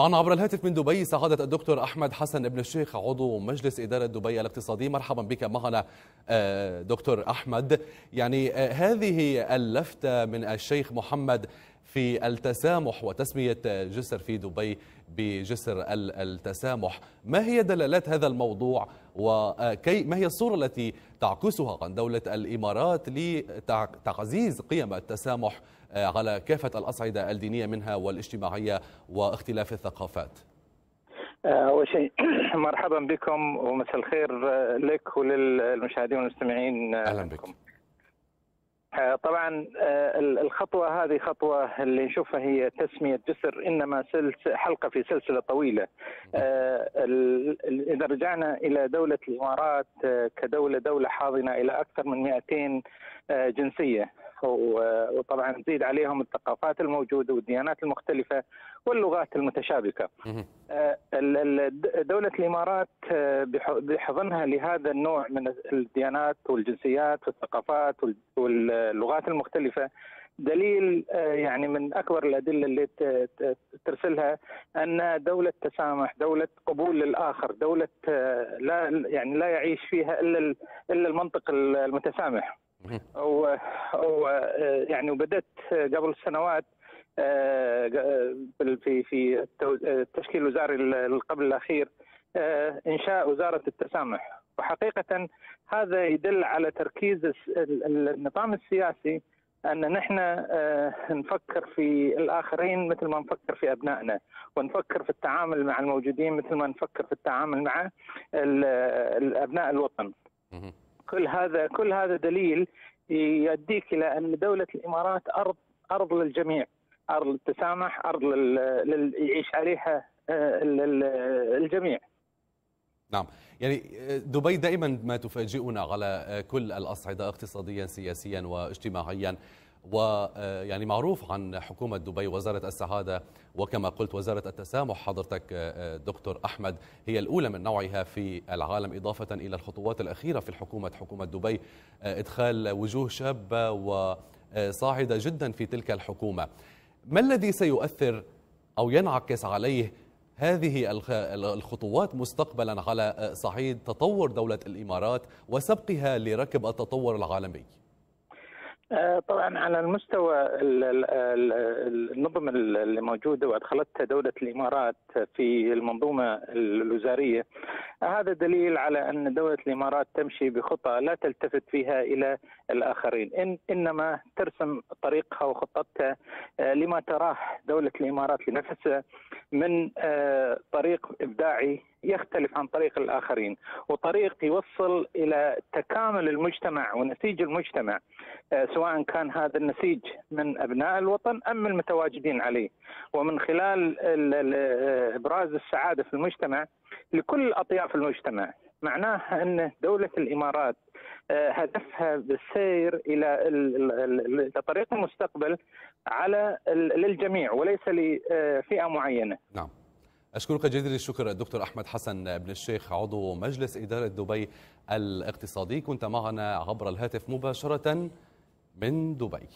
معنا عبر الهاتف من دبي سعادة الدكتور أحمد حسن ابن الشيخ عضو مجلس إدارة دبي الاقتصادي. مرحبا بك معنا دكتور أحمد. يعني هذه اللفتة من الشيخ محمد في التسامح وتسمية جسر في دبي بجسر التسامح. ما هي دلالات هذا الموضوع؟ وكي ما هي الصورة التي تعكسها عن دولة الإمارات لتعزيز قيم التسامح على كافة الأصعدة الدينية منها والاجتماعية واختلاف الثقافات؟ أول شيء مرحبا بكم ومساء الخير لك وللمشاهدين والمستمعين. أهلا بك. طبعا الخطوة هذه خطوة اللي نشوفها هي تسمية جسر إنما حلقة في سلسلة طويلة. إذا رجعنا إلى دولة الإمارات كدولة دولة حاضنة إلى أكثر من 200 جنسية وطبعا تزيد عليهم الثقافات الموجودة والديانات المختلفة واللغات المتشابكة. دولة الإمارات بحضنها لهذا النوع من الديانات والجنسيات والثقافات واللغات المختلفة دليل يعني من أكبر الأدلة اللي ترسلها أن دولة تسامح، دولة قبول للآخر، دولة لا يعني لا يعيش فيها إلا إلا المنطق المتسامح. أو أو يعني وبدأت قبل سنوات في في التشكيل الوزاري قبل الأخير إنشاء وزارة التسامح. وحقيقة هذا يدل على تركيز النظام السياسي أن نحن نفكر في الآخرين مثل ما نفكر في أبنائنا ونفكر في التعامل مع الموجودين مثل ما نفكر في التعامل مع أبناء الوطن. كل هذا كل هذا دليل يؤديك إلى أن دولة الإمارات أرض أرض للجميع أرض للتسامح أرض. يعيش عليها الجميع نعم يعني دبي دائما ما تفاجئنا على كل الأصعدة اقتصاديا سياسيا واجتماعيا ويعني معروف عن حكومة دبي وزارة السعادة وكما قلت وزارة التسامح حضرتك دكتور أحمد هي الأولى من نوعها في العالم إضافة إلى الخطوات الأخيرة في الحكومة حكومة دبي إدخال وجوه شابة وصاعدة جدا في تلك الحكومة. ما الذي سيؤثر أو ينعكس عليه هذه الخطوات مستقبلا على صعيد تطور دولة الإمارات وسبقها لركب التطور العالمي؟ طبعا على المستوى النظم اللي موجودة وادخلتها دولة الإمارات في المنظومة الوزارية. هذا دليل على أن دولة الإمارات تمشي بخطى لا تلتفت فيها إلى الآخرين. إن إنما ترسم طريقها وخطتها لما تراه دولة الإمارات لنفسها من طريق إبداعي يختلف عن طريق الآخرين وطريق يوصل إلى تكامل المجتمع ونسيج المجتمع سواء كان هذا النسيج من أبناء الوطن أم المتواجدين عليه. ومن خلال إبراز السعادة في المجتمع لكل أطياف المجتمع معناها أن دولة الإمارات هدفها بالسير إلى طريق المستقبل على للجميع وليس لفئة معينة. نعم. أشكرك جزيل الشكر الدكتور أحمد حسن بن الشيخ عضو مجلس إدارة دبي الاقتصادي كنت معنا عبر الهاتف مباشرة من دبي